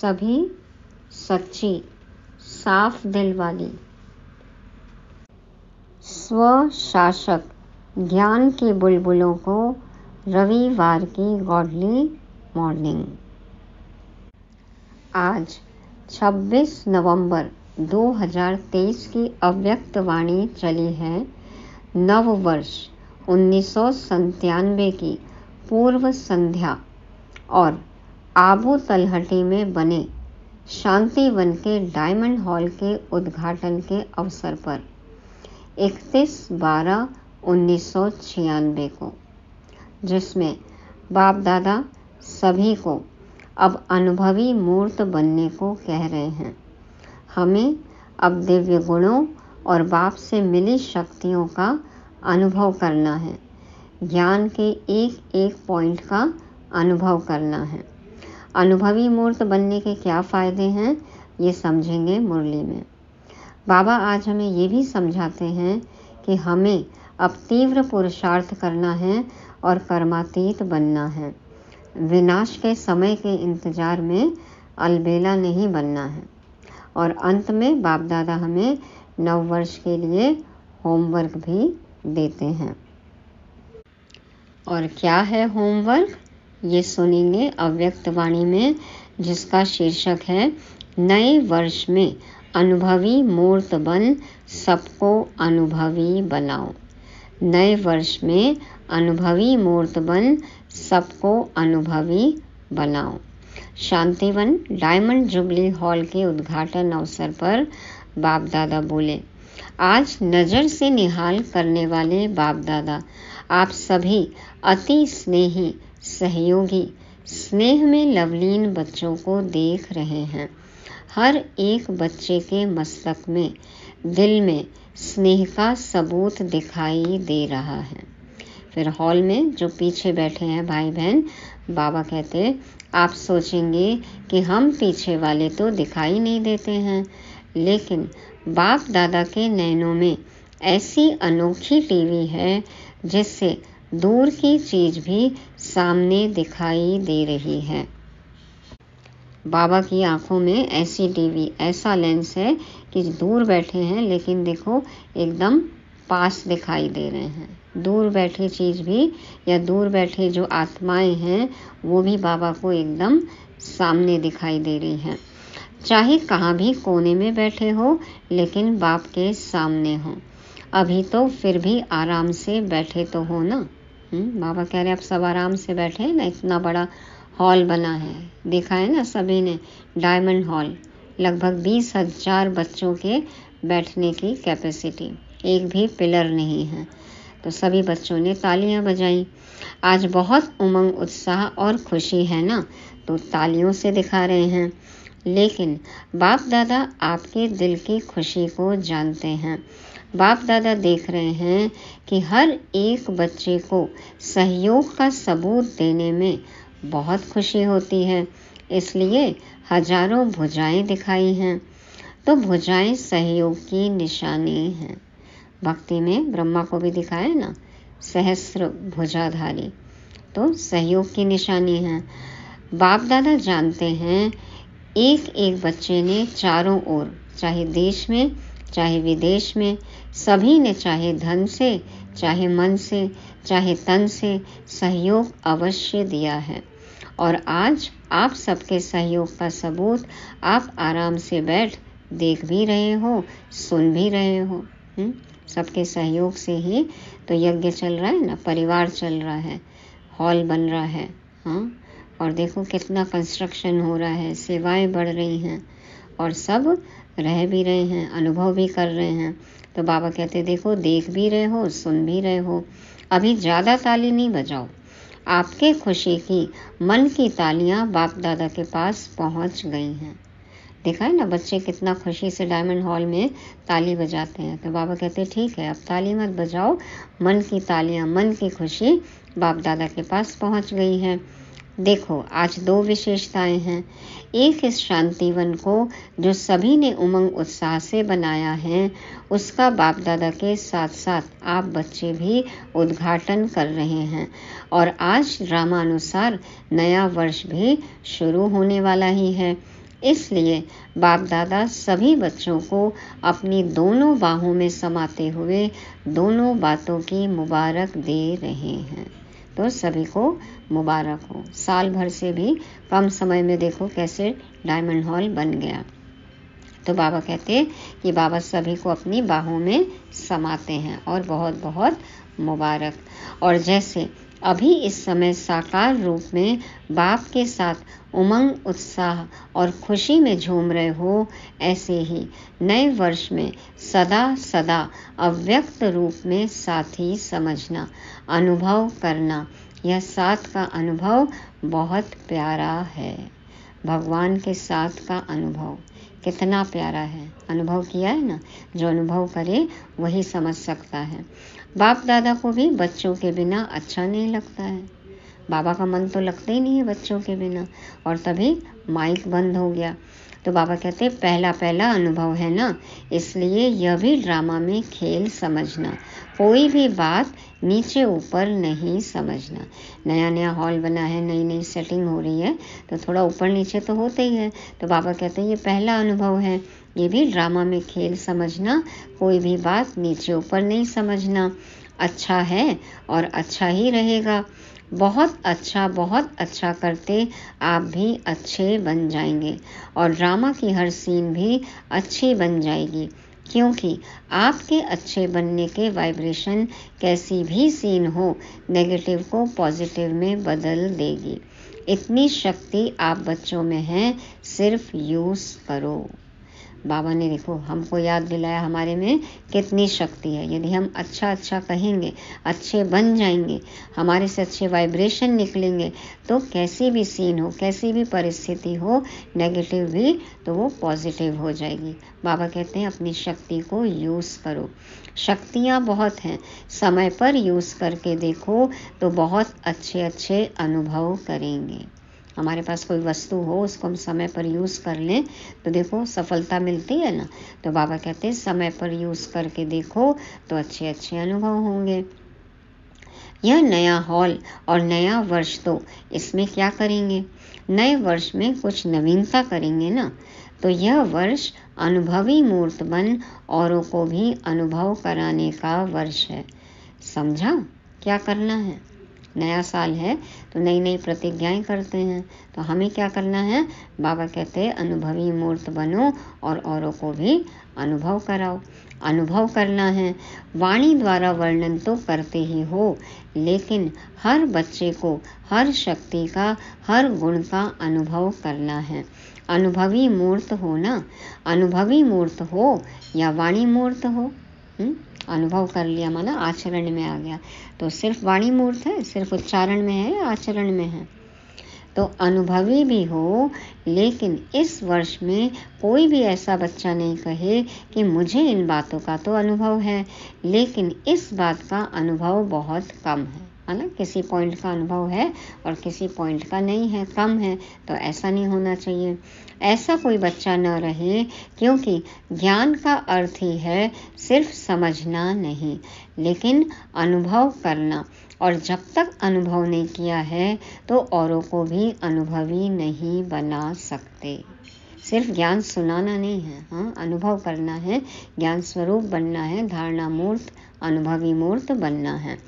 सभी सच्ची, साफ़ दिल वाली। स्वशासक ज्ञान के बुलबुलों को रविवार की गॉडली मॉर्निंग आज 26 नवंबर 2023 की अव्यक्त वाणी चली है। नव वर्ष उन्नीस की पूर्व संध्या और आबू तलहटी में बने शांतिवन के डायमंड हॉल के उद्घाटन के अवसर पर। इकतीस बारह उन्नीस को, जिसमें बाप दादा सभी को अब अनुभवी मूर्त बनने को कह रहे हैं। हमें अब दिव्य गुणों और बाप से मिली शक्तियों का अनुभव करना है। ज्ञान के एक एक पॉइंट का अनुभव करना है। अनुभवी मूर्त बनने के क्या फ़ायदे हैं, ये समझेंगे मुरली में। बाबा आज हमें ये भी समझाते हैं कि हमें अब तीव्र पुरुषार्थ करना है और कर्मातीत बनना है। विनाश के समय के इंतज़ार में अलबेला नहीं बनना है। और अंत में बाप दादा हमें नव वर्ष के लिए होमवर्क भी देते हैं। और क्या है होमवर्क? ये सुनेंगे अव्यक्त वाणी में, जिसका शीर्षक है, नए वर्ष में अनुभवी मूर्त बन, सबको अनुभवी बनाओ। नए वर्ष में अनुभवी मूर्त बन, सबको अनुभवी बनाओ। शांतिवन डायमंड जुबली हॉल के उद्घाटन अवसर पर बाप दादा बोले, आज नज़र से निहाल करने वाले बाप दादा आप सभी अति स्नेही सहयोगी, स्नेह में लवलीन बच्चों को देख रहे हैं। हर एक बच्चे के मस्तक में, दिल में स्नेह का सबूत दिखाई दे रहा है। फिर हॉल में जो पीछे बैठे हैं भाई बहन बाबा कहते, आप सोचेंगे कि हम पीछे वाले तो दिखाई नहीं देते हैं, लेकिन बाप दादा के नैनों में ऐसी अनोखी टीवी है जिससे दूर की चीज़ भी सामने दिखाई दे रही है। बाबा की आँखों में ऐसी टीवी, ऐसा लेंस है कि दूर बैठे हैं, लेकिन देखो, एकदम पास दिखाई दे रहे हैं। दूर बैठी चीज़ भी या दूर बैठे जो आत्माएँ हैं, वो भी बाबा को एकदम सामने दिखाई दे रही हैं। चाहे कहाँ भी कोने में बैठे हो, लेकिन बाप के सामने हो। अभी तो फिर भी आराम से बैठे तो हो ना? बाबा कह रहे आप सब आराम से बैठे ना इतना बड़ा हॉल बना है। देखा है ना सभी ने, डायमंड हॉल, लगभग बीस हज़ार बच्चों के बैठने की कैपेसिटी। एक भी पिलर नहीं है। तो सभी बच्चों ने तालियाँ बजाई। आज बहुत उमंग, उत्साह और खुशी है ना? तो तालियों से दिखा रहे हैं। लेकिन बाप दादा आपके दिल की खुशी को जानते हैं। बाप दादा देख रहे हैं कि हर एक बच्चे को सहयोग का सबूत देने में बहुत खुशी होती है। इसलिए हज़ारों भुजाएँ दिखाई हैं। तो भुजाएँ सहयोग की निशानी हैं। भक्ति में ब्रह्मा को भी दिखाया ना, सहस्र भुजाधारी। तो सहयोग की निशानी है। बाप दादा जानते हैं एक एक बच्चे ने चारों ओर, चाहे देश में, चाहे विदेश में सभी ने चाहे धन से, चाहे मन से, चाहे तन से सहयोग अवश्य दिया है। और आज आप सबके सहयोग का सबूत आप आराम से बैठ, देख भी रहे हो, सुन भी रहे हो हम्म? सबके सहयोग से ही तो यज्ञ चल रहा है ना, परिवार चल रहा है, हॉल बन रहा है हाँ? और देखो कितना कंस्ट्रक्शन हो रहा है, सेवाएँ बढ़ रही हैं, और सब रह भी रहे हैं, अनुभव भी कर रहे हैं। तो बाबा कहते, देखो, देख भी रहे हो, सुन भी रहे हो। अभी ज़्यादा ताली नहीं बजाओ। आपके खुशी की, मन की तालियाँ बाप दादा के पास पहुँच गई हैं। देखा है ना, बच्चे कितना खुशी से डायमंड हॉल में ताली बजाते हैं। तो बाबा कहते, ठीक है, अब ताली मत बजाओ। मन की तालियाँ, मन की खुशी बाप दादा के पास पहुँच गई है। देखो, आज दो विशेषताएँ हैं। एक इस शांतिवन को जो सभी ने उमंग उत्साह से बनाया है, उसका बाप दादा के साथ साथ आप बच्चे भी उद्घाटन कर रहे हैं। और आज ड्रामानुसार नया वर्ष भी शुरू होने वाला ही है। इसलिए बाप दादा सभी बच्चों को अपनी दोनों बाहों में समाते हुए दोनों बातों की मुबारक दे रहे हैं। तो सभी को मुबारक हो। साल भर से भी कम समय में देखो कैसे डायमंड हॉल बन गया। तो बाबा कहते कि बाबा सभी को अपनी बाहों में समाते हैं और बहुत बहुत मुबारक। और जैसे अभी इस समय साकार रूप में बाप के साथ उमंग, उत्साह और खुशी में झूम रहे हो, ऐसे ही नए वर्ष में सदा सदा अव्यक्त रूप में साथी समझना, अनुभव करना, यह साथ का अनुभव बहुत प्यारा है। भगवान के साथ का अनुभव कितना प्यारा है। अनुभव किया है ना? जो अनुभव करे, वही समझ सकता है। बाप दादा को भी बच्चों के बिना अच्छा नहीं लगता है। बाबा का मन तो लगता ही नहीं है बच्चों के बिना, और तभी माइक बंद हो गया। तो बाबा कहते पहला पहला अनुभव है ना, इसलिए यह भी ड्रामा में खेल समझना। कोई भी बात नीचे ऊपर नहीं समझना। नया नया हॉल बना है, नई नई सेटिंग हो रही है तो थोड़ा ऊपर नीचे तो होते ही है। तो बाबा कहते हैं, ये पहला अनुभव है। ये भी ड्रामा में खेल समझना, कोई भी बात नीचे ऊपर नहीं समझना। अच्छा है और अच्छा ही रहेगा। बहुत अच्छा बहुत अच्छा करते आप भी अच्छे बन जाएँगे और ड्रामा की हर सीन भी अच्छी बन जाएगी। क्योंकि आपके अच्छे बनने के वाइब्रेशन कैसी भी सीन हो नेगेटिव को पॉजिटिव में बदल देगी। इतनी शक्ति आप बच्चों में है, सिर्फ़ यूज़ करो। बाबा ने देखो, हमको याद दिलाया हमारे में कितनी शक्ति है। यदि हम अच्छा अच्छा कहेंगे, अच्छे बन जाएँगे, हमारे से अच्छे वाइब्रेशन निकलेंगे तो कैसी भी सीन हो, कैसी भी परिस्थिति हो नेगेटिव भी तो वो पॉजिटिव हो जाएगी। बाबा कहते हैं, अपनी शक्ति को यूज़ करो। शक्तियाँ बहुत हैं। समय पर यूज़ करके देखो तो बहुत अच्छे अच्छे अनुभव करेंगे। हमारे पास कोई वस्तु हो, उसको हम समय पर यूज़ कर लें तो देखो सफलता मिलती है ना। तो बाबा कहते हैं, समय पर यूज़ करके देखो तो अच्छे अच्छे अनुभव होंगे। यह नया हॉल और नया वर्ष तो इसमें क्या करेंगे? नए वर्ष में कुछ नवीनता करेंगे ना। तो यह वर्ष अनुभवी मूर्त बन, औरों को भी अनुभव कराने का वर्ष है। समझा? क्या करना है? नया साल है तो नई नई प्रतिज्ञाएँ करते हैं। तो हमें क्या करना है? बाबा कहते हैं, अनुभवी मूर्त बनो और औरों को भी अनुभव कराओ। अनुभव करना है। वाणी द्वारा वर्णन तो करते ही हो, लेकिन हर बच्चे को, हर शक्ति का, हर गुण का अनुभव करना है। अनुभवी मूर्त हो ना? अनुभवी मूर्त हो या वाणी मूर्त हो? हुँ? अनुभव कर लिया, माना आचरण में आ गया। तो सिर्फ़ वाणी मूर्त है, सिर्फ़ उच्चारण में है, आचरण में है। तो अनुभवी भी हो, लेकिन इस वर्ष में कोई भी ऐसा बच्चा नहीं कहे कि मुझे इन बातों का तो अनुभव है, लेकिन इस बात का अनुभव बहुत कम है। है ना किसी पॉइंट का अनुभव है और किसी पॉइंट का नहीं है, कम है तो ऐसा नहीं होना चाहिए। ऐसा कोई बच्चा न रहे, क्योंकि ज्ञान का अर्थ ही है सिर्फ़ समझना नहीं, लेकिन अनुभव करना। और जब तक अनुभव नहीं किया है तो औरों को भी अनुभवी नहीं बना सकते। सिर्फ़ ज्ञान सुनाना नहीं है हाँ अनुभव करना है, ज्ञान स्वरूप बनना है, धारणा मूर्त, अनुभवी मूर्त बनना है।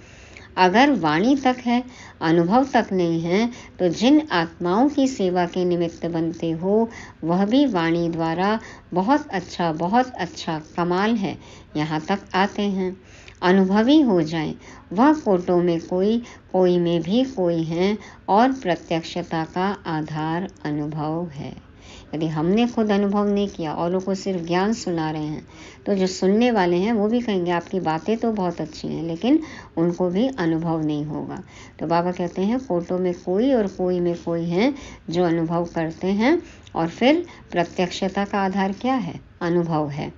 अगर वाणी तक है, अनुभव तक नहीं है तो जिन आत्माओं की सेवा के निमित्त बनते हो, वह भी वाणी द्वारा बहुत अच्छा बहुत अच्छा कमाल है। यहाँ तक आते हैं। अनुभवी हो जाए। वह कोटों में कोई कोई में भी कोई है और प्रत्यक्षता का आधार अनुभव है। यदि हमने खुद अनुभव नहीं किया, औरों को सिर्फ़ ज्ञान सुना रहे हैं तो जो सुनने वाले हैं, वो भी कहेंगे, आपकी बातें तो बहुत अच्छी हैं, लेकिन उनको भी अनुभव नहीं होगा। तो बाबा कहते हैं, फ़ोटो में कोई और कोई में कोई है जो अनुभव करते हैं, और फिर प्रत्यक्षता का आधार क्या है? अनुभव है।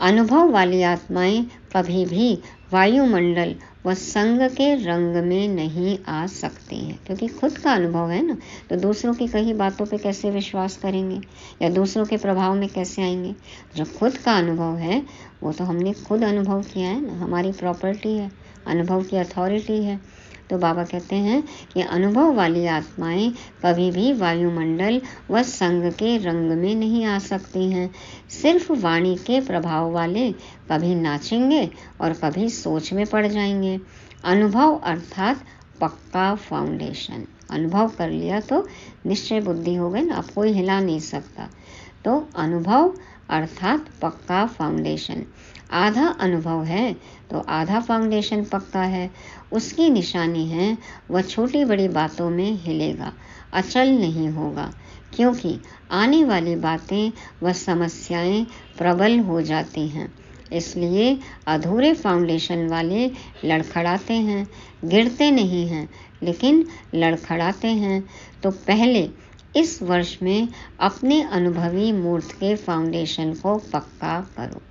अनुभव वाली आत्माएँ कभी भी वायुमंडल व संग के रंग में नहीं आ सकते हैं, क्योंकि खुद का अनुभव है ना। तो दूसरों की कही बातों पे कैसे विश्वास करेंगे? या दूसरों के प्रभाव में कैसे आएँगे? जो खुद का अनुभव है, वो तो हमने खुद अनुभव किया है ना। हमारी प्रॉपर्टी है, अनुभव की अथॉरिटी है। तो बाबा कहते हैं कि अनुभव वाली आत्माएँ कभी भी वायुमंडल व संग के रंग में नहीं आ सकती हैं। सिर्फ़ वाणी के प्रभाव वाले कभी नाचेंगे और कभी सोच में पड़ जाएँगे। अनुभव अर्थात पक्का फाउंडेशन अनुभव कर लिया तो निश्चय बुद्धि हो गई ना अब कोई हिला नहीं सकता। तो अनुभव अर्थात पक्का फाउंडेशन आधा अनुभव है तो आधा फाउंडेशन पक्का है। उसकी निशानी है, वह छोटी बड़ी बातों में हिलेगा, अचल नहीं होगा, क्योंकि आने वाली बातें व समस्याएँ प्रबल हो जाती हैं। इसलिए अधूरे फाउंडेशन वाले लड़खड़ाते हैं, गिरते नहीं हैं, लेकिन लड़खड़ाते हैं। तो पहले इस वर्ष में अपने अनुभवी मूर्त के फाउंडेशन को पक्का करो।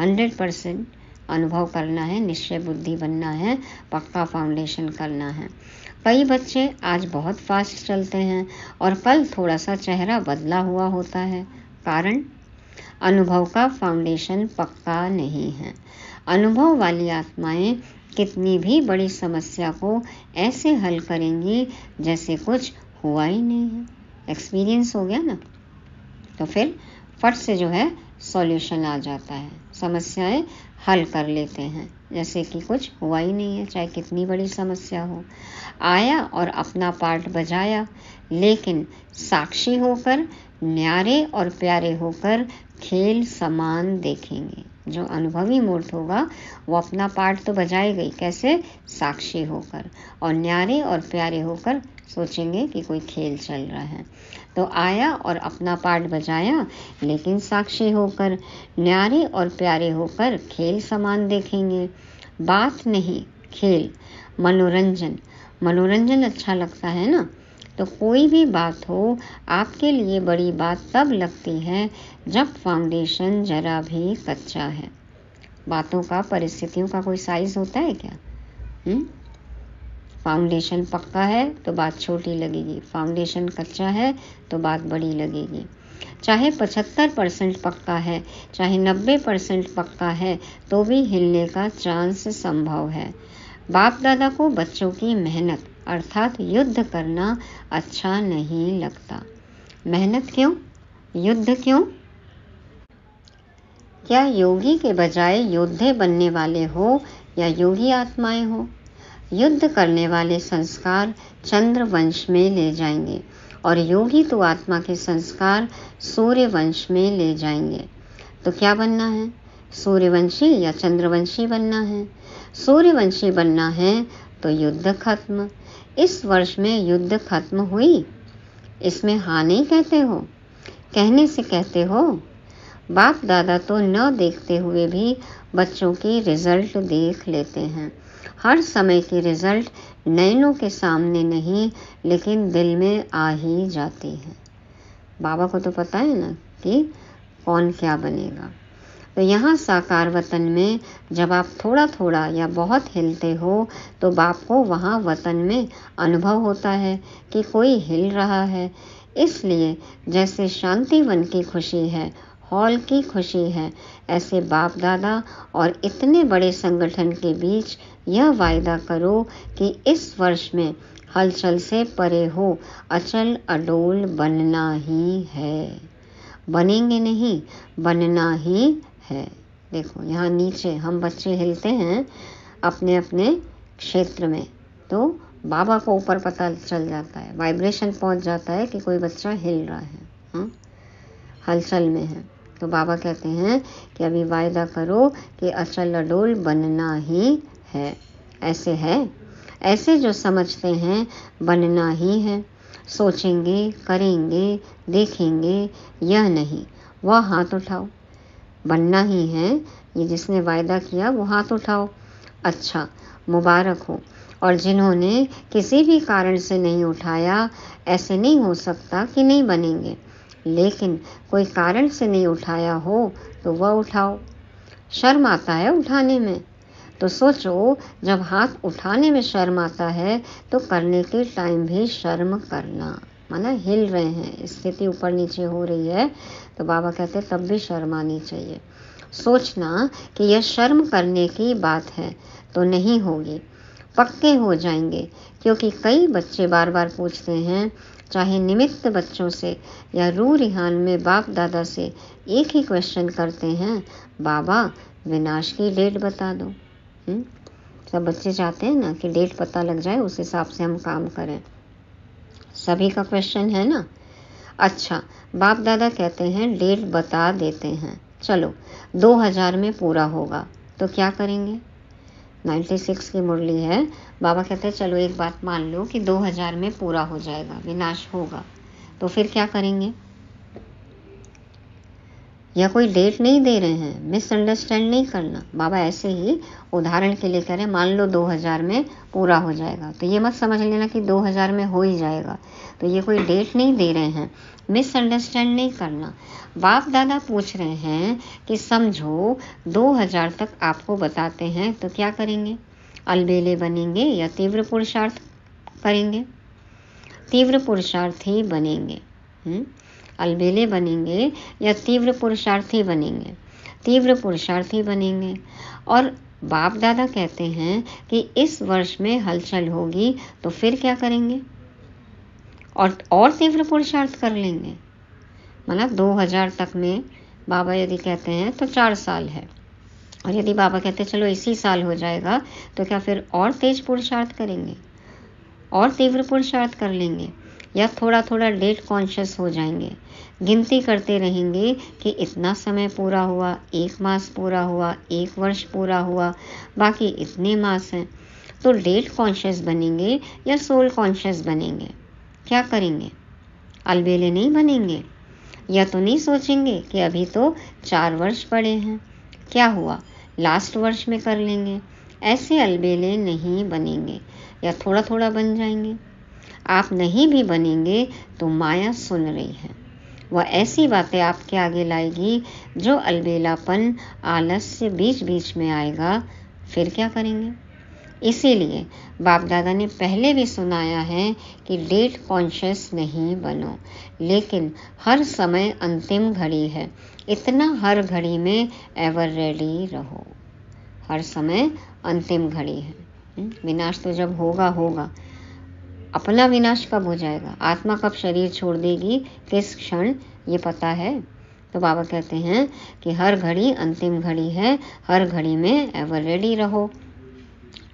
हंड्रेड परसेंट अनुभव करना है, निश्चय बुद्धि बनना है, पक्का फाउंडेशन करना है। कई बच्चे आज बहुत फास्ट चलते हैं और कल थोड़ा सा चेहरा बदला हुआ होता है। कारण? अनुभव का फाउंडेशन पक्का नहीं है। अनुभव वाली आत्माएँ कितनी भी बड़ी समस्या को ऐसे हल करेंगी जैसे कुछ हुआ ही नहीं है। एक्सपीरियंस हो गया ना? तो फिर फट से जो है सॉल्यूशन आ जाता है। समस्याएँ हल कर लेते हैं। जैसे कि कुछ हुआ ही नहीं है, चाहे कितनी बड़ी समस्या हो। आया और अपना पार्ट बजाया, लेकिन साक्षी होकर, न्यारे और प्यारे होकर खेल समान देखेंगे। जो अनुभवी मूर्त होगा, वो अपना पार्ट तो बजाएगा ही कैसे? साक्षी होकर। और न्यारे और प्यारे होकर सोचेंगे कि कोई खेल चल रहा है। तो आया और अपना पार्ट बजाया, लेकिन साक्षी होकर, न्यारे और प्यारे होकर खेल समान देखेंगे। बात नहीं, खेल, मनोरंजन। मनोरंजन अच्छा लगता है ना? तो कोई भी बात हो, आपके लिए बड़ी बात तब लगती है जब फाउंडेशन जरा भी कच्चा है। बातों का, परिस्थितियों का कोई साइज़ होता है क्या? हुँ? फाउंडेशन पक्का है तो बात छोटी लगेगी। फाउंडेशन कच्चा है तो बात बड़ी लगेगी। चाहे 75 परसेंट पक्का है, चाहे 90 परसेंट पक्का है तो भी हिलने का चांस संभव है। बाप दादा को बच्चों की मेहनत, अर्थात युद्ध करना अच्छा नहीं लगता। मेहनत क्यों? युद्ध क्यों? क्या योगी के बजाय योद्धे बनने वाले हो या योगी आत्माएँ हो? युद्ध करने वाले संस्कार चंद्र वंश में ले जाएँगे और योगी तो आत्मा के संस्कार सूर्य वंश में ले जाएँगे। तो क्या बनना है? सूर्यवंशी या चंद्रवंशी बनना है? सूर्यवंशी बनना है तो युद्ध खत्म। इस वर्ष में युद्ध खत्म हुई? इसमें हाँ नहीं कहते हो? कहने से कहते हो? बाप दादा तो न देखते हुए भी बच्चों की रिज़ल्ट देख लेते हैं। हर समय की रिज़ल्ट नैनों के सामने नहीं, लेकिन दिल में आ ही जाती है। बाबा को तो पता है ना कि कौन क्या बनेगा। तो यहाँ साकार वतन में जब आप थोड़ा थोड़ा या बहुत हिलते हो तो बाप को वहाँ वतन में अनुभव होता है कि कोई हिल रहा है। इसलिए जैसे शांति वन की खुशी है, हॉल की खुशी है, ऐसे बाप दादा और इतने बड़े संगठन के बीच यह वायदा करो कि इस वर्ष में हलचल से परे हो। अचल अडोल बनना ही है। बनेंगे नहीं, बनना ही है। देखो, यहाँ नीचे हम बच्चे हिलते हैं अपने अपने क्षेत्र में तो बाबा को ऊपर पता चल जाता है। वाइब्रेशन पहुँच जाता है कि कोई बच्चा हिल रहा है, हा? हलचल में है। तो बाबा कहते हैं कि अभी वायदा करो कि अचल अडोल बनना ही है। ऐसे है। ऐसे जो समझते हैं, बनना ही है। सोचेंगे, करेंगे, देखेंगे, यह नहीं, वह हाथ उठाओ। बनना ही है। ये जिसने वायदा किया, वो हाथ उठाओ। अच्छा मुबारक हो। और जिन्होंने किसी भी कारण से नहीं उठाया, ऐसे नहीं हो सकता कि नहीं बनेंगे। लेकिन कोई कारण से नहीं उठाया हो तो वह उठाओ। शर्म आता है उठाने में। तो सोचो, जब हाथ उठाने में शर्म आता है तो करने के टाइम भी शर्म करना। माना हिल रहे हैं, स्थिति ऊपर नीचे हो रही है तो बाबा कहते तब भी शर्म आनी चाहिए। सोचना कि यह शर्म करने की बात है तो नहीं होगी। पक्के हो जाएँगे, क्योंकि कई बच्चे बार बार पूछते हैं, चाहे निमित्त बच्चों से या रू रिहान में बाप दादा से, एक ही क्वेश्चन करते हैं, बाबा, विनाश की डेट बता दो? सब बच्चे चाहते हैं ना कि डेट पता लग जाए, उस हिसाब से हम काम करें। सभी का क्वेश्चन है ना? अच्छा बाप दादा कहते हैं, डेट बता देते हैं। चलो 2000 में पूरा होगा तो क्या करेंगे? 96 की मुरली है। बाबा कहते हैं, चलो एक बात मान लो कि 2000 में पूरा हो जाएगा, विनाश होगा। तो फिर क्या करेंगे? या कोई डेट नहीं दे रहे हैं मिसअंडरस्टैंड नहीं करना। बाबा ऐसे ही उदाहरण के लिए कह रहे मान लो 2000 में पूरा हो जाएगा तो ये मत समझ लेना कि 2000 में हो ही जाएगा। तो ये कोई डेट नहीं दे रहे हैं मिसअंडरस्टैंड नहीं करना। बाप दादा पूछ रहे हैं कि समझो 2000 तक आपको बताते हैं तो क्या करेंगे? अलबेले बनेंगे या तीव्र पुरुषार्थ करेंगे? तीव्र पुरुषार्थ ही बनेंगे हुँ? अलबेले बनेंगे या तीव्र पुरुषार्थी बनेंगे। तीव्र पुरुषार्थी बनेंगे। और बाप दादा कहते हैं कि इस वर्ष में हलचल होगी तो फिर क्या करेंगे? और और तीव्र पुरुषार्थ कर लेंगे। मतलब 2000 तक में बाबा यदि कहते हैं तो चार साल है। और यदि बाबा कहते हैं, चलो इसी साल हो जाएगा तो क्या फिर और तेज पुरुषार्थ करेंगे? और तीव्र पुरुषार्थ कर लेंगे। या थोड़ा थोड़ा डेट कॉन्शियस हो जाएँगे। गिनती करते रहेंगे कि इतना समय पूरा हुआ, एक मास पूरा हुआ, एक वर्ष पूरा हुआ, बाकी इतने मास हैं। तो डेट कॉन्शियस बनेंगे या सोल कॉन्शियस बनेंगे? क्या करेंगे? अलबेले नहीं बनेंगे? या तो नहीं सोचेंगे कि अभी तो चार वर्ष पड़े हैं? क्या हुआ? लास्ट वर्ष में कर लेंगे। ऐसे अलबेले नहीं बनेंगे। या थोड़ा थोड़ा बन जाएँगे। आप नहीं भी बनेंगे तो माया सुन रही है। वह ऐसी बातें आपके आगे लाएगी जो अलबेलापन आलस्य बीच बीच में आएगा फिर क्या करेंगे? इसीलिए बाप दादा ने पहले भी सुनाया है कि डेट कॉन्शियस नहीं बनो लेकिन हर समय अंतिम घड़ी है। इतना हर घड़ी में एवर रेडी रहो। हर समय अंतिम घड़ी है। हम्म, विनाश तो जब होगा होगा। अपना विनाश कब हो जाएगा? आत्मा कब शरीर छोड़ देगी? किस क्षण? ये पता है। तो बाबा कहते हैं कि हर घड़ी अंतिम घड़ी है। हर घड़ी में एवर रेडी रहो।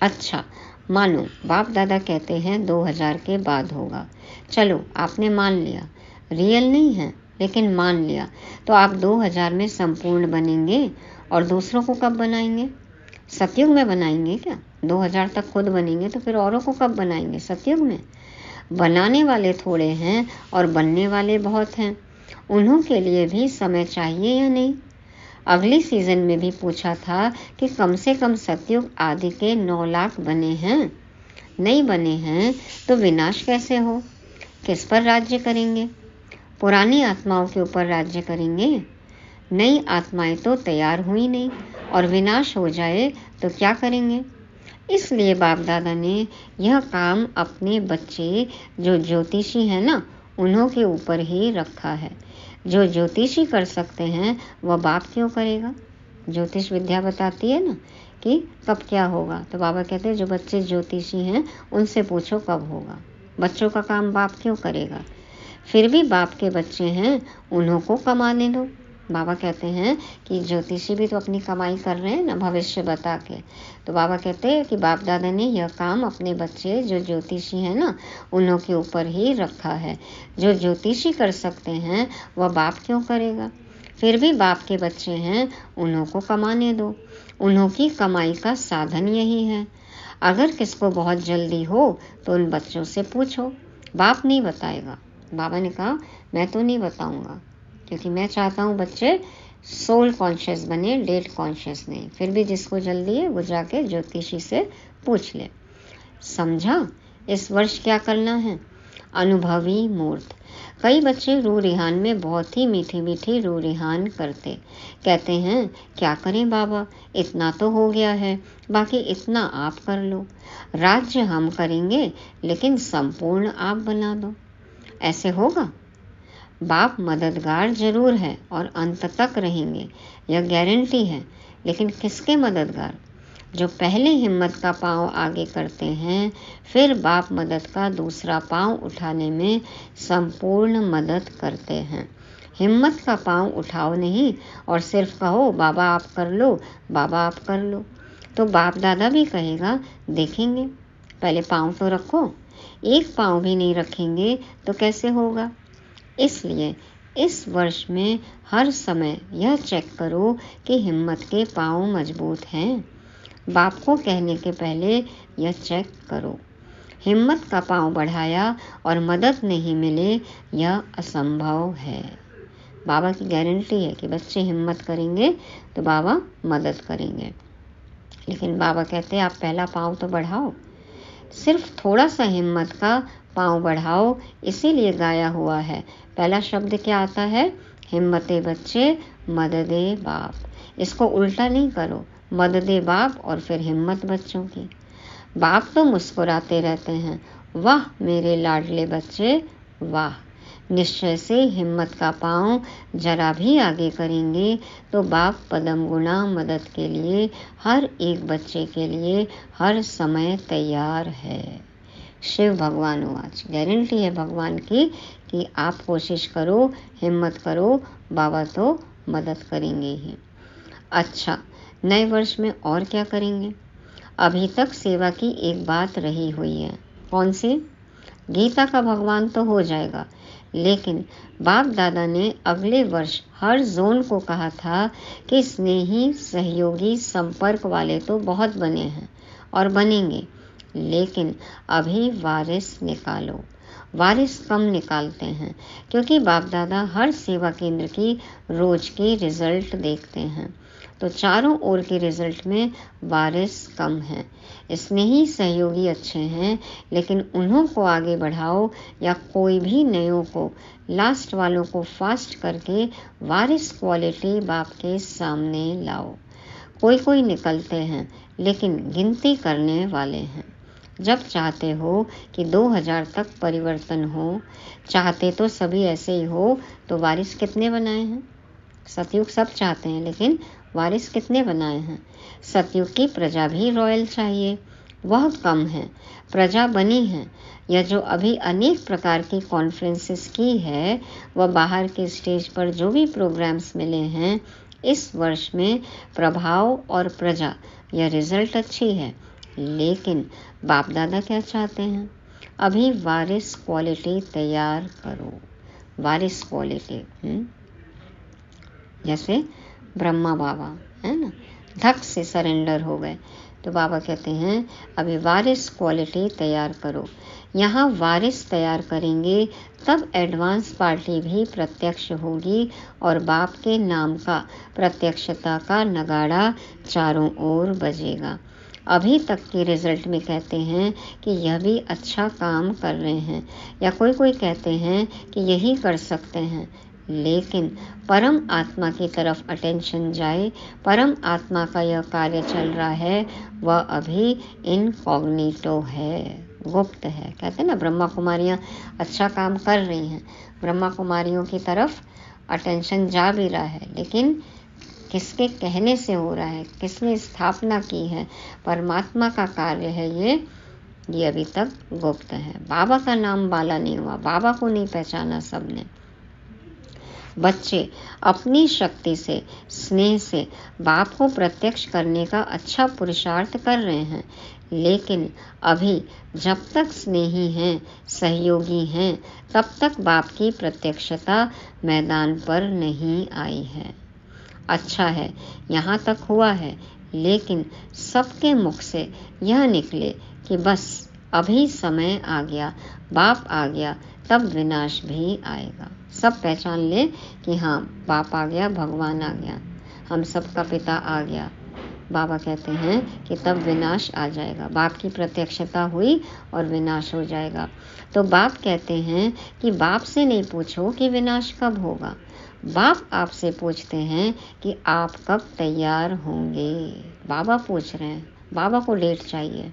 अच्छा मानो, बाप दादा कहते हैं 2000 के बाद होगा। चलो, आपने मान लिया। रियल नहीं है, लेकिन मान लिया। तो आप 2000 में संपूर्ण बनेंगे और दूसरों को कब बनाएँगे? सतयुग में बनाएँगे क्या? 2000 तक खुद बनेंगे तो फिर औरों को कब बनाएँगे? सतयुग में बनाने वाले थोड़े हैं और बनने वाले बहुत हैं। उन्हों के लिए भी समय चाहिए या नहीं? अगली सीज़न में भी पूछा था कि कम से कम सतयुग आदि के नौ लाख बने हैं। नहीं बने हैं तो विनाश कैसे हो? किस पर राज्य करेंगे? पुरानी आत्माओं के ऊपर राज्य करेंगे? नई आत्माएँ तो तैयार हुई नहीं और विनाश हो जाए तो क्या करेंगे? इसलिए बाप दादा ने यह काम अपने बच्चे जो ज्योतिषी हैं ना, उन्हों के ऊपर ही रखा है। जो ज्योतिषी कर सकते हैं, वह बाप क्यों करेगा? ज्योतिष विद्या बताती है ना कि कब क्या होगा। तो बाबा कहते हैं, जो बच्चे ज्योतिषी हैं, उनसे पूछो कब होगा। बच्चों का काम बाप क्यों करेगा? फिर भी बाप के बच्चे हैं, उन्हों को कमाने दो। बाबा कहते हैं कि ज्योतिषी भी तो अपनी कमाई कर रहे हैं ना, भविष्य बता के। तो बाबा कहते हैं कि बाप दादा ने यह काम अपने बच्चे जो ज्योतिषी हैं ना, उन्हों के ऊपर ही रखा है। जो ज्योतिषी कर सकते हैं, वह बाप क्यों करेगा? फिर भी बाप के बच्चे हैं, उन्हों को कमाने दो। उन्हों की कमाई का साधन यही है। अगर किसको बहुत जल्दी हो तो उन बच्चों से पूछो। बाप नहीं बताएगा। बाबा ने कहा, मैं तो नहीं बताऊँगा। क्योंकि मैं चाहता हूँ बच्चे सोल कॉन्शियस बने डेट कॉन्शियस नहीं। फिर भी जिसको जल्दी है, वो जाके ज्योतिषी से पूछ ले। समझा? इस वर्ष क्या करना है? अनुभवी मूर्त। कई बच्चे रू रिहान में बहुत ही मीठी मीठी रू रिहान करते। कहते हैं, क्या करें बाबा? इतना तो हो गया है। बाकी इतना आप कर लो। राज्य हम करेंगे, लेकिन संपूर्ण आप बना दो। ऐसे होगा? बाप मददगार ज़रूर है और अंत तक रहेंगे, यह गारंटी है। लेकिन किसके मददगार? जो पहले हिम्मत का पाँव आगे करते हैं, फिर बाप मदद का दूसरा पाँव उठाने में संपूर्ण मदद करते हैं। हिम्मत का पाँव उठाओ नहीं और सिर्फ़ कहो, बाबा आप कर लो, बाबा आप कर लो। तो बाप दादा भी कहेगा, देखेंगे, पहले पाँव तो रखो, एक पाँव भी नहीं रखेंगे तो कैसे होगा? इसलिए इस वर्ष में हर समय यह चेक करो कि हिम्मत के पाँव मज़बूत हैं। बाप को कहने के पहले यह चेक करो। हिम्मत का पाँव बढ़ाया और मदद नहीं मिले, यह असंभव है। बाबा की गारंटी है कि बच्चे हिम्मत करेंगे तो बाबा मदद करेंगे। लेकिन बाबा कहते हैं, आप पहला पाँव तो बढ़ाओ। सिर्फ़ थोड़ा सा हिम्मत का पाँव बढ़ाओ, इसीलिए गाया हुआ है। पहला शब्द क्या आता है? हिम्मते बच्चे, मददे बाप। इसको उल्टा नहीं करो, मददे बाप और फिर हिम्मत बच्चों की। बाप तो मुस्कुराते रहते हैं। वाह, मेरे लाडले बच्चे, वाह। निश्चय से हिम्मत का पाँव जरा भी आगे करेंगे तो बाप पदम गुणा मदद के लिए, हर एक बच्चे के लिए हर समय तैयार है। शिव भगवान आज गारंटी है भगवान की कि आप कोशिश करो, हिम्मत करो, बाबा तो मदद करेंगे ही। अच्छा नए वर्ष में और क्या करेंगे? अभी तक सेवा की एक बात रही हुई है। कौन सी? गीता का भगवान तो हो जाएगा। लेकिन बाप दादा ने अगले वर्ष हर जोन को कहा था कि स्नेही, सहयोगी, संपर्क वाले तो बहुत बने हैं और बनेंगे। लेकिन अभी वारिस निकालो। वारिस कम निकालते हैं, क्योंकि बाप दादा हर सेवा केंद्र की रोज की रिज़ल्ट देखते हैं। तो चारों ओर के रिज़ल्ट में वारिस कम है। स्नेही सहयोगी अच्छे हैं, लेकिन उन्हों को आगे बढ़ाओ या कोई भी नयों को, लास्ट वालों को फास्ट करके वारिस क्वालिटी बाप के सामने लाओ। कोई कोई निकलते हैं, लेकिन गिनती करने वाले हैं। जब चाहते हो कि 2000 तक परिवर्तन हो, चाहते तो सभी ऐसे ही हो तो वारिस कितने बनाए हैं? सतयुग सब चाहते हैं, लेकिन वारिस कितने बनाए हैं? सतयुग की प्रजा भी रॉयल चाहिए। वह कम है, प्रजा बनी है, या जो अभी अनेक प्रकार की कॉन्फ्रेंसेस की है, वह बाहर के स्टेज पर जो भी प्रोग्राम्स मिले हैं, इस वर्ष में प्रभाव और प्रजा यह रिज़ल्ट अच्छी है। लेकिन बाप दादा क्या चाहते हैं? अभी वारिस क्वालिटी तैयार करो। वारिस क्वालिटी हम्म? जैसे ब्रह्मा बाबा, है ना? धक से सरेंडर हो गए। तो बाबा कहते हैं, अभी वारिस क्वालिटी तैयार करो। यहाँ वारिस तैयार करेंगे, तब एडवांस पार्टी भी प्रत्यक्ष होगी और बाप के नाम का प्रत्यक्षता का नगाड़ा चारों ओर बजेगा। अभी तक के रिज़ल्ट में कहते हैं कि यह भी अच्छा काम कर रहे हैं, या कोई कोई कहते हैं कि यही कर सकते हैं। लेकिन परम आत्मा की तरफ़ अटेंशन जाए, परम आत्मा का यह कार्य चल रहा है, वह अभी इनकॉग्निटो है, गुप्त है। कहते हैं ना ब्रह्मा कुमारियाँ अच्छा काम कर रही हैं ब्रह्मा कुमारियों की तरफ़ अटेंशन जा भी रहा है, लेकिन किसके कहने से हो रहा है? किसने स्थापना की है? परमात्मा का कार्य है ये। ये अभी तक गुप्त है। बाबा का नाम बाला नहीं हुआ। बाबा को नहीं पहचाना सबने। बच्चे, अपनी शक्ति से, स्नेह से बाप को प्रत्यक्ष करने का अच्छा पुरुषार्थ कर रहे हैं। लेकिन अभी जब तक स्नेही हैं, सहयोगी हैं, तब तक बाप की प्रत्यक्षता मैदान पर नहीं आई है। अच्छा है, यहाँ तक हुआ है। लेकिन सबके मुख से यह निकले कि बस, अभी समय आ गया, बाप आ गया, तब विनाश भी आएगा। सब पहचान ले कि हाँ बाप आ गया, भगवान आ गया, हम सबका पिता आ गया। बाबा कहते हैं कि तब विनाश आ जाएगा। बाप की प्रत्यक्षता हुई और विनाश हो जाएगा। तो बाप कहते हैं कि बाप से नहीं पूछो कि विनाश कब होगा। बाप आपसे पूछते हैं कि आप कब तैयार होंगे? बाबा पूछ रहे हैं, बाबा को लेट चाहिए।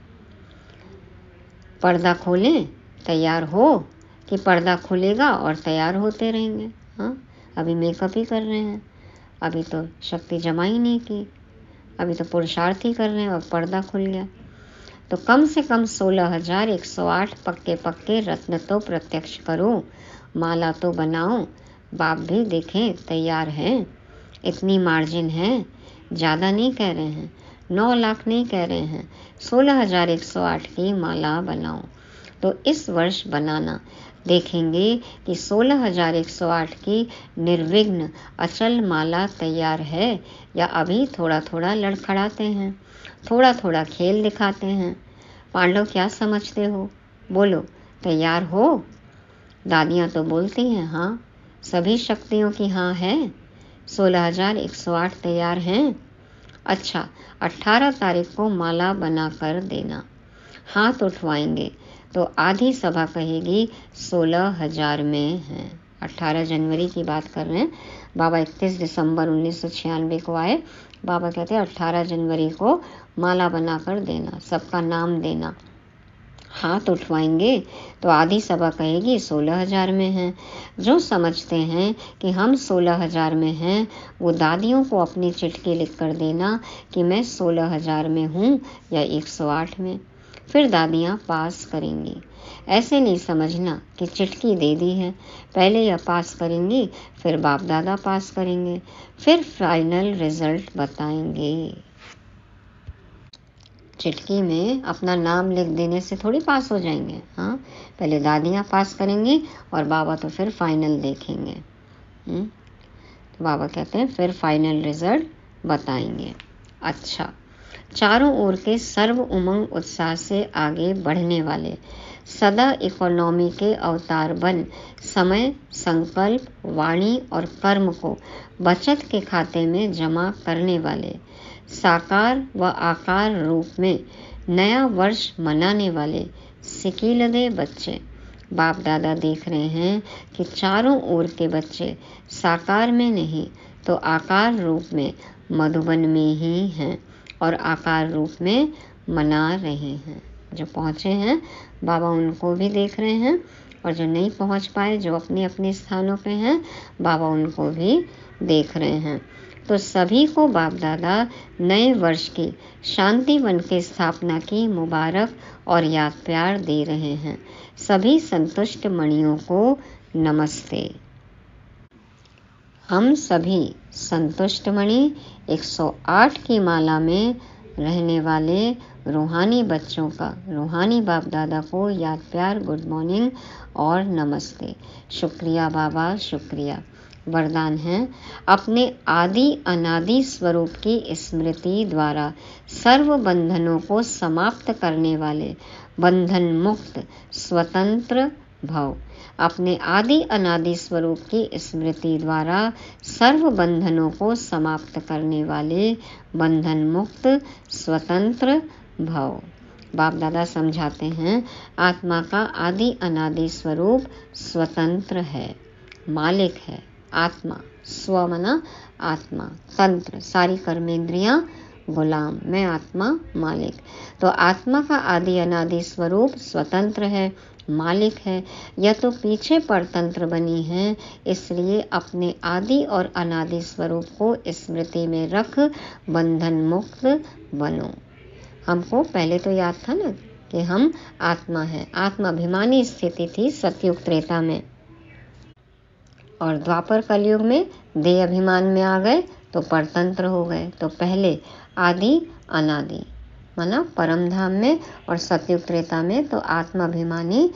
पर्दा खोलें, तैयार हो कि पर्दा खुलेगा और तैयार होते रहेंगे। हाँ अभी मेकअप ही कर रहे हैं, अभी तो शक्ति जमा ही नहीं की, अभी तो पुरुषार्थ ही कर रहे हैं और पर्दा खुल गया। तो कम से कम सोलह हज़ार एक सौ आठ पक्के पक्के रत्न तो प्रत्यक्ष करो, माला तो बनाओ बाप भी देखें, तैयार हैं। इतनी मार्जिन है। ज़्यादा नहीं कह रहे हैं। नौ लाख नहीं कह रहे हैं। सोलह हज़ार एक सौ आठ की माला बनाओ तो इस वर्ष बनाना। देखेंगे कि सोलह हज़ार एक सौ आठ की निर्विघ्न, अचल माला तैयार है या अभी थोड़ा थोड़ा लड़खड़ाते हैं। थोड़ा थोड़ा खेल दिखाते हैं। पांडव क्या समझते हो? बोलो, तैयार हो? दादियाँ तो बोलती हैं हाँ। सभी शक्तियों की हाँ है। सोलह हज़ार एक सौ आठ तैयार हैं। अच्छा अट्ठारह तारीख को माला बना कर देना। हाथ उठवाएँगे तो आधी सभा कहेगी, सोलह हज़ार में है। अट्ठारह जनवरी की बात कर रहे हैं। बाबा इकतीस दिसंबर उन्नीस सौ छियानवे को आए। बाबा कहते हैं अट्ठारह जनवरी को माला बनाकर देना, सबका नाम देना। हाथ उठवाएँगे तो आधी सभा कहेगी, सोलह हज़ार में है। जो समझते हैं कि हम सोलह हज़ार में हैं, वो दादियों को अपनी चिटकी लिख कर देना कि मैं सोलह हज़ार में हूँ या एक सौ आठ में। फिर दादियाँ पास करेंगी। ऐसे नहीं समझना कि चिटकी दे दी है। पहले यह पास करेंगी, फिर बाप दादा पास करेंगे, फिर फाइनल रिज़ल्ट बताएँगे। चिटकी में अपना नाम लिख देने से थोड़ी पास हो जाएँगे हाँ पहले दादियाँ पास करेंगी और बाबा तो फिर फाइनल देखेंगे हम्म? तो बाबा कहते हैं, फिर फाइनल रिज़ल्ट बताएँगे अच्छा चारों ओर के सर्व उमंग उत्साह से आगे बढ़ने वाले सदा इकोनॉमी के अवतार बन समय, संकल्प, वाणी और कर्म को बचत के खाते में जमा करने वाले साकार व आकार रूप में नया वर्ष मनाने वाले सिकीलदे बच्चे। बाप दादा देख रहे हैं कि चारों ओर के बच्चे साकार में नहीं तो आकार रूप में मधुबन में ही हैं और आकार रूप में मना रहे हैं। जो पहुँचे हैं, बाबा उनको भी देख रहे हैं और जो नहीं पहुँच पाए, जो अपने अपने स्थानों पे हैं, बाबा उनको भी देख रहे हैं। तो सभी को बाप दादा नए वर्ष की शांति वन की स्थापना की मुबारक और याद प्यार दे रहे हैं। सभी संतुष्ट मणियों को नमस्ते। हम सभी संतुष्ट मणि 108 की माला में रहने वाले रूहानी बच्चों का, रूहानी बाप दादा को याद प्यार, गुड मॉर्निंग और नमस्ते। शुक्रिया बाबा, शुक्रिया। वरदान है। अपने आदि अनादि स्वरूप की स्मृति द्वारा सर्व बंधनों को समाप्त करने वाले बंधन मुक्त स्वतंत्र भव, अपने आदि अनादि स्वरूप की स्मृति द्वारा सर्व बंधनों को समाप्त करने वाले बंधन मुक्त स्वतंत्र भव। बाप दादा समझाते हैं, आत्मा का आदि अनादि स्वरूप स्वतंत्र है, मालिक है। आत्मा स्व मना आत्मा, तंत्र, सारी कर्मेंद्रियाँ, गुलाम, मैं आत्मा, मालिक। तो आत्मा का आदि अनादि स्वरूप स्वतंत्र है, मालिक है। यह तो पीछे परतंत्र बनी है, इसलिए अपने आदि और अनादि स्वरूप को स्मृति में रख बंधन मुक्त बनो। हमको पहले तो याद था ना कि हम आत्मा है। आत्माभिमानी स्थिति थी सतयुग त्रेता में। और द्वापर कलयुग में देह अभिमान में आ गए तो परतंत्र हो गए। तो पहले आदि, अनादि। माना परम धाम में और सतयुग त्रेता में तो आत्माभिमानी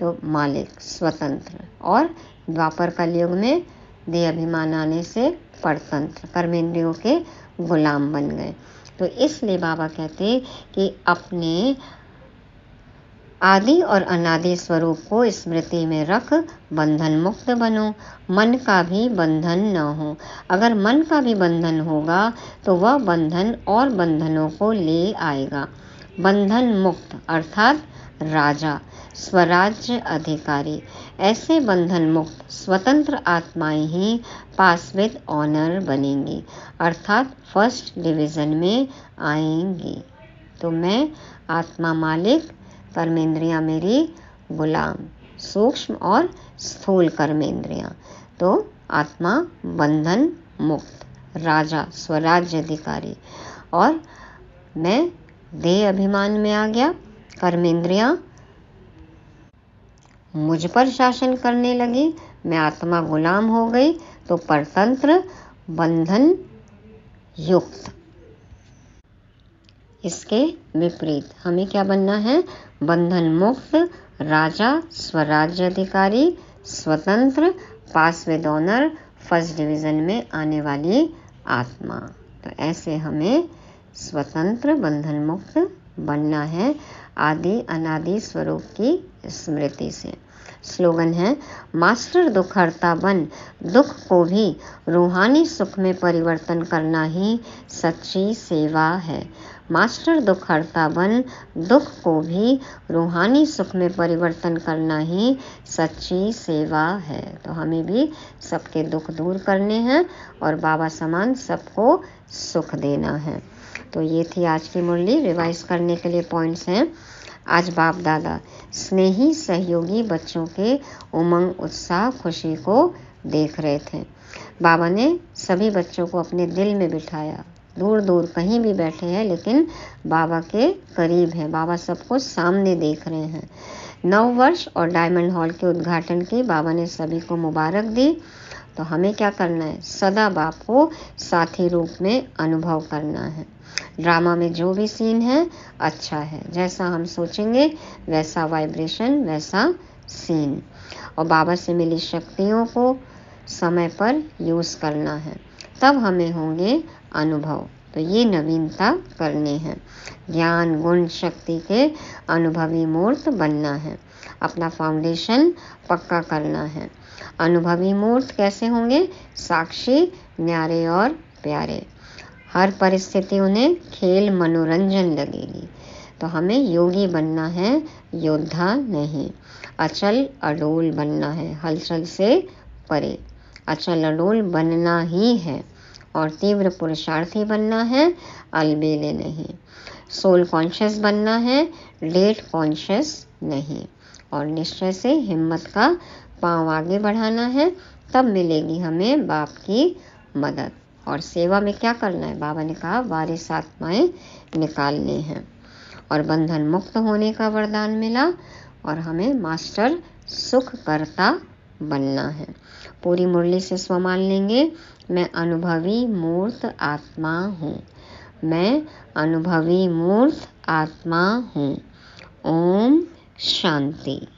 तो मालिक, स्वतंत्र। और द्वापर कलयुग में देह अभिमान आने से परतंत्र, कर्मेंद्रियों के गुलाम बन गए। तो इसलिए बाबा कहते कि अपने आदि और अनादि स्वरूप को स्मृति में रख, बंधन मुक्त बनो। मन का भी बंधन न हो। अगर मन का भी बंधन होगा तो वह बंधन और बंधनों को ले आएगा। बंधन मुक्त, अर्थात राजा, स्वराज्य अधिकारी। ऐसे बंधन मुक्त, स्वतंत्र आत्माएँ ही पास विद ऑनर बनेंगी। अर्थात फ़र्स्ट डिवीज़न में आएँगी। तो मैं, आत्मा मालिक कर्मेंद्रियाँ मेरी गुलाम, सूक्ष्म और स्थूल कर्मेंद्रियाँ। तो आत्मा बंधन मुक्त, राजा स्वराज्य अधिकारी। और मैं देह अभिमान में आ गया, कर्मेंद्रियाँ मुझ पर शासन करने लगी, मैं आत्मा गुलाम हो गई तो परतंत्र बंधन युक्त। इसके विपरीत। हमें क्या बनना है? बंधन मुक्त राजा स्वराज्य अधिकारी स्वतंत्र pass with honour first division में आने वाली आत्मा। तो ऐसे हमें स्वतंत्र बंधन मुक्त बनना है आदि अनादि स्वरूप की स्मृति से। स्लोगन है, मास्टर दुखहर्ता बन, दुख को भी रूहानी सुख में परिवर्तन करना ही सच्ची सेवा है। मास्टर दुख दुखहर्ता बन दुख को भी रूहानी सुख में परिवर्तन करना ही सच्ची सेवा है। तो हमें भी सबके दुख दूर करने हैं और बाबा समान सबको सुख देना है। तो ये थी आज की मुरली, रिवाइज करने के लिए पॉइंट्स हैं। आज बाप दादा स्नेही सहयोगी बच्चों के उमंग, उत्साह, खुशी को देख रहे थे। बाबा ने सभी बच्चों को अपने दिल में बिठाया। दूर दूर कहीं भी बैठे हैं, लेकिन बाबा के करीब हैं। बाबा सबको सामने देख रहे हैं। नौ वर्ष और डायमंड हॉल के उद्घाटन की बाबा ने सभी को मुबारक दी। तो हमें क्या करना है? सदा बाप को साथी रूप में अनुभव करना है। ड्रामा में जो भी सीन है अच्छा है। जैसा हम सोचेंगे, वैसा वाइब्रेशन, वैसा सीन। और बाबा से मिली शक्तियों को समय पर यूज़ करना है। तब हमें होंगे अनुभव। तो ये नवीनता करनी है। ज्ञान, गुण, शक्ति के अनुभवी मूर्त बनना है। अपना फाउंडेशन पक्का करना है। अनुभवी मूर्त कैसे होंगे? साक्षी, न्यारे और प्यारे। हर परिस्थिति उन्हें खेल मनोरंजन लगेगी। तो हमें योगी बनना है, योद्धा नहीं। अचल अडोल बनना है, हलचल से परे। अचल अडोल बनना ही है। और तीव्र पुरुषार्थी बनना है, अलबेले नहीं। सोल कॉन्शियस बनना है डेट कॉन्शियस नहीं। और निश्चय से हिम्मत का पाँव आगे बढ़ाना है, तब मिलेगी हमें बाप की मदद। और सेवा में क्या करना है? बाबा ने कहा, वारिस आत्माएँ निकालने हैं। और बंधन मुक्त होने का वरदान मिला और हमें मास्टर सुख करता बनना है। पूरी मुरली से स्व मान लेंगे। मैं अनुभवी मूर्त आत्मा हूँ। मैं अनुभवी मूर्त आत्मा हूँ। ओम शांति।